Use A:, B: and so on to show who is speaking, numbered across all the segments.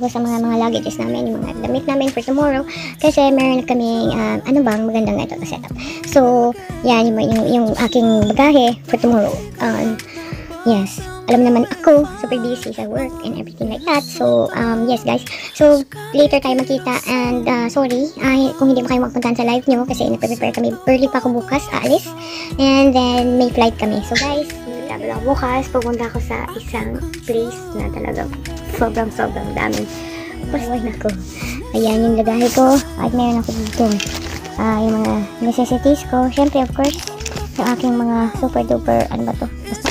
A: ako sa mga mga luggages namin, yung mga damit namin for tomorrow. Kasi meron na kami, um, ano bang magandang ito na setup. So, yan, yung, yung, yung aking bagahe for tomorrow. Um, yes, alam naman ako, super busy sa work and everything like that. So, um, yes guys. So, later tayo magkita and uh, sorry ay, kung hindi mo kayo magpuntahan sa live nyo kasi nagpe-prepare kami. Early pa ako bukas, aalis. And then, may flight kami. So guys, sabi lang bukas, pupunta ako sa isang place na talagang sobrang sobrang daming pasway na ko. Ayan yung lagahe ko. At meron ako dito. Ah, yung mga necessities ko. Siyempre, of course, yung aking mga super duper, ano ba to? Basta,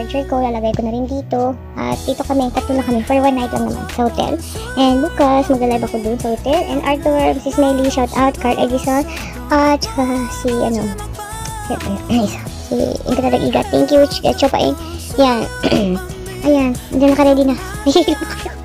A: charger ko, lalagay ko na rin dito. At dito kami, tatlo na kami for one night lang naman sa hotel. And bukas, magla-live ako dun sa hotel. And Arthur, Mrs. Melly, shout out, Carl Edison, at saka si, ano, si, ay, si Ingrid Igat. Thank you, Ch- Chopain. Yan. Ayan, hindi na ka-ready na. Nahihilo kayo.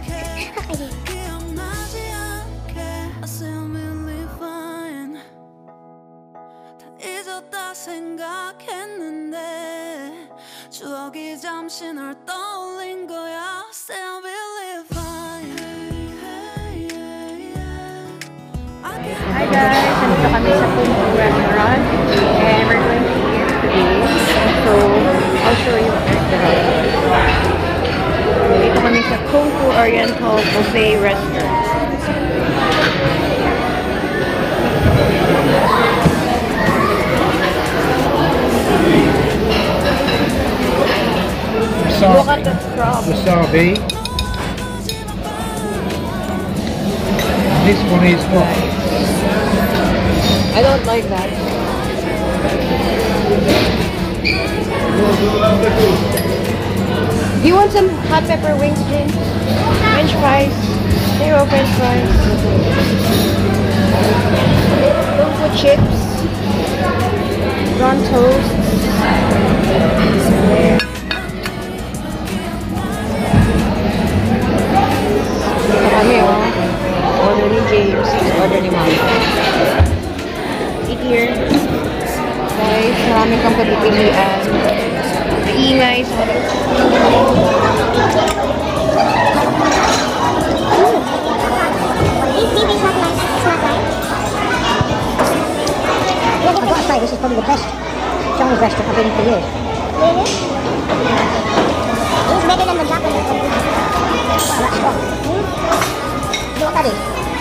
B: Hi guys, nandito kami sa Pumpo Restaurant and we're going to eat today. So, I'll show you what we're today. Dito kami sa Kung Fu Oriental Buffet Restaurant. Look at the crab.
C: Wasabi. This one is what?
B: Like that. Do you want some hot pepper wings, Jane? French fries. Zero French fries. Tofu chips. Prawn toast. Kami, oh. Order ni James. Order ni Mama. Here. Guys, marami kang pagpipilian. Maingay sa
A: This is
D: probably the best Chinese restaurant I've been for years.
A: Really? It's better than the Japanese
D: that's strong. You know what that is?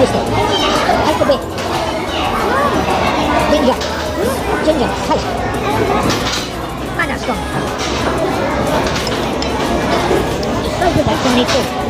A: どうしてはい飛べデンジャー
D: デ
A: ンジャーはいまだしかも最後がここに
D: 行こ
A: う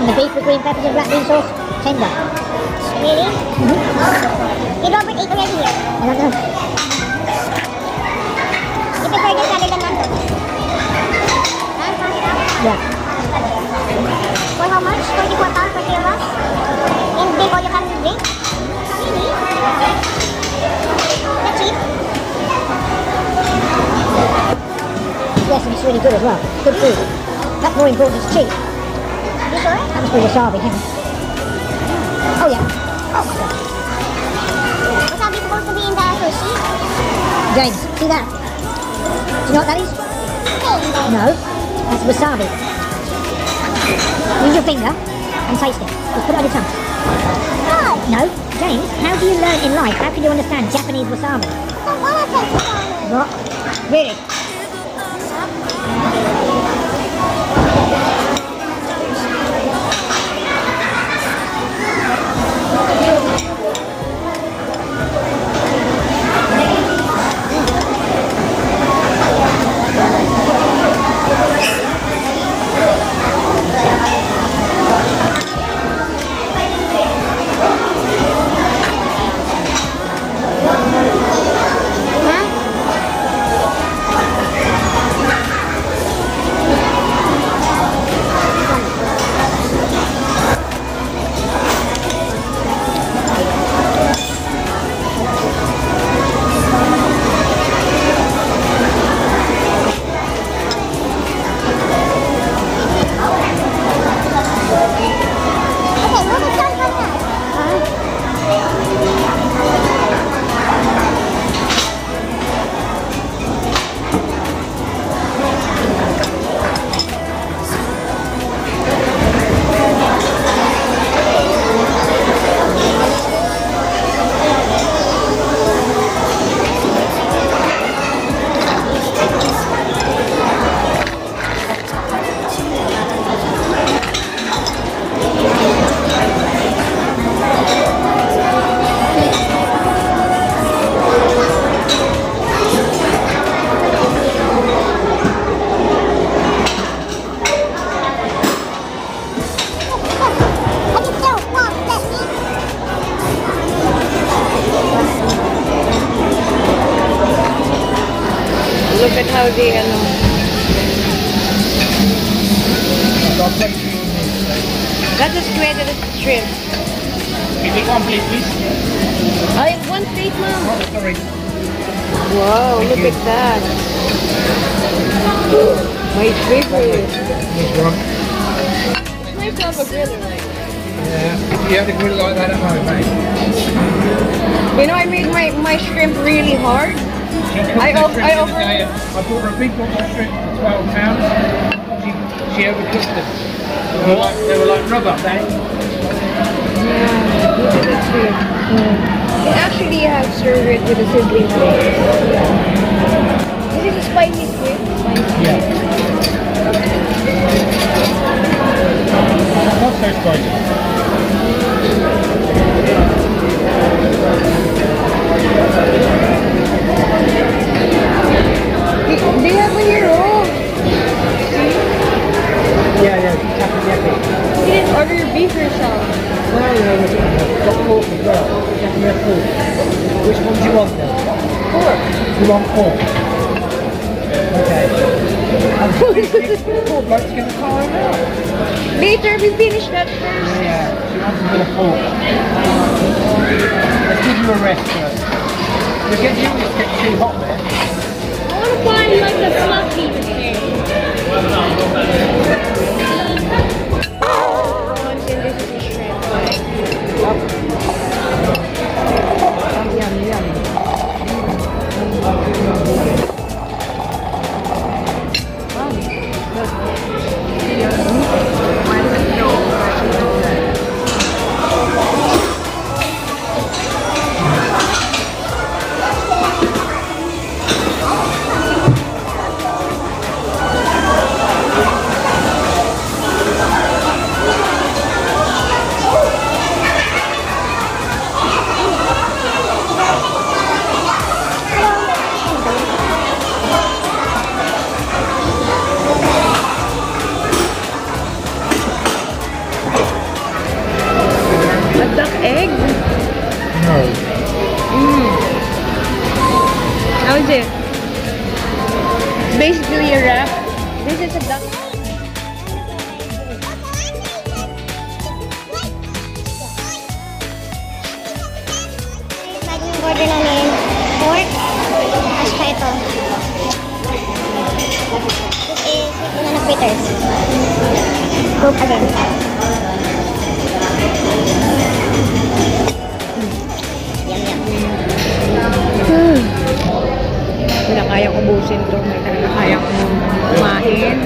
D: And the beef with green peppers and black bean sauce, tender.
A: Really? Did Robert eat already here?
D: I don't know.
A: You prefer this rather than mango?
D: Yeah.
A: For how much? 24 pounds for three of us? And big all you can drink? Really? That's cheap.
D: Yes, and it's really good as well. Good food. That's more important, it's cheap. That must be wasabi. Oh yeah. Oh my god.
A: Wasabi supposed to be in the sushi?
D: James, see that? Do you know what that is? No. That's wasabi. Use your finger and taste it. Just put it on your tongue. No. James, how do you learn in life? How can you understand Japanese wasabi?
A: I don't wanna taste wasabi.
D: What? Really?
B: Look at how they, ano,
C: Got plenty in this.
B: that's a squid and a shrimp.
C: Can you take one plate, please?
B: Ay, one plate, ma'am.
C: Oh, sorry.
B: Wow, look at that. My favorite.
C: This one.
B: Nice to have a griller, like.
C: Yeah. You have to grill like that at home, mate.
B: You know, I made my, my shrimp really hard. I
C: the
B: I
C: the other
B: over-
C: day. I bought her a big bottle of shrimp for twelve pounds. She she overcooked them. They were like they were like rubber. They.
B: Yeah, look at that shrimp. You actually have served it with a sibling. This is a spicy squid.
C: Yeah. Not so spicy. No, no, no. Got have pork. Which one do you want then?
B: Pork.
C: You want pork? Okay. And poor bloke's gonna call him out.
B: Later, we finish that first.
C: Yeah, she wants a bit of pork. Let's give you a rest first. Get you just get too hot there.
A: I want to find like a fluffy Lagi yung order namin. Pork. Tapos pa ito. This is banana fritters. Cook again. Yum, yum.
B: Hindi na kayang ubusin to. Hindi talaga kayang kumain.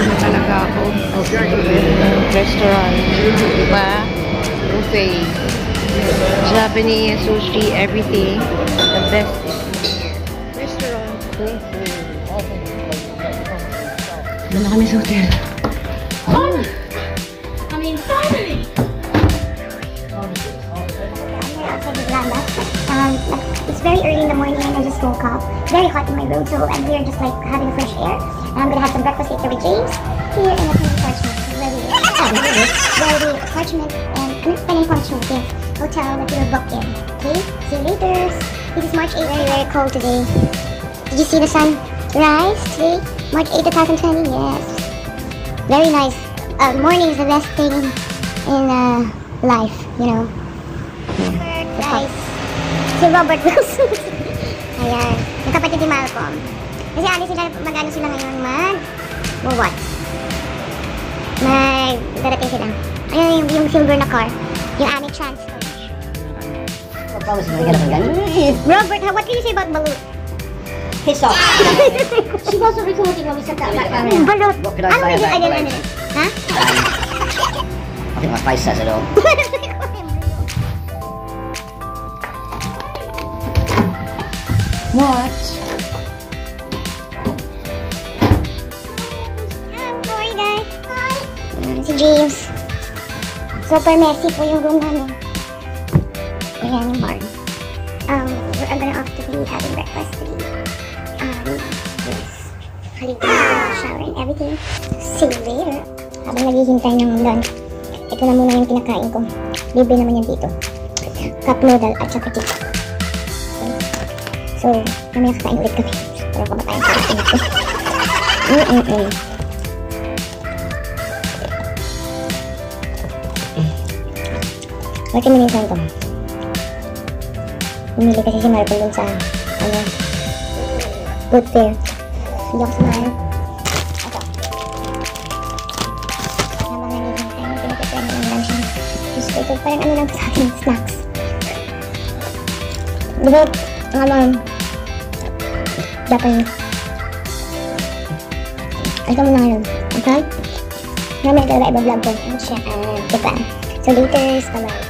B: Gusto talaga ako. Restaurant. Diba? Buffet. Japanese, sushi, everything. The best. Restaurant. Doon na kami sa hotel.
A: outside the veranda. Um, it's very early in the morning and I just woke up. Very hot in my room, so I'm here just like having fresh air. And I'm gonna have some breakfast later with James. Here in pen parchment. Ready. Ready. Parchment and and parchment. Yes. Hotel that we're booked in. Okay. See you later. It is March 8. Very very cold today. Did you see the sun rise today? March 8, 2020. Yes. Very nice. Uh, morning is the best thing in uh, life. You know. Guys, si Robert Wilson. Ayan, yung kapatid ni Malcolm. Kasi ali sila, mag-ano sila ngayon, mag... what? Mag... Darating sila. Ayun yung, yung silver na car. Yung Ami Transfer.
D: Ganun.
A: Robert, what can you say about Balut?
D: Piss off. She was recording when we said that back there.
A: Balut.
D: What could I say about Balut?
A: yun? Ha?
D: I think my face says it all. What?
A: Hi, sorry guys. Hi. Si James. Super messy po yung room namin. Yung bar. Um, we're gonna be having breakfast today. Um, yes. Haligo, shower and everything. See you later. Habang naghihintay ng lunch, ito na muna yung kinakain ko. Libre naman yan dito. Cup noodle at saka chicha. So, mamaya kakain ulit kami. Pero kumakain sa akin ito. Mm-mm-mm. Bakit minsan to? Pumili kasi si Marco dun sa, ano, food fair. Hindi ako sumahan. Ito. Ito parang ano lang sa akin, snacks. Diba, ang ano, Japanese. Ito mo na ngayon. Okay? Mamaya talaga iba-vlog ko. Ano siya? Ah, Japan. So, later, bye-bye.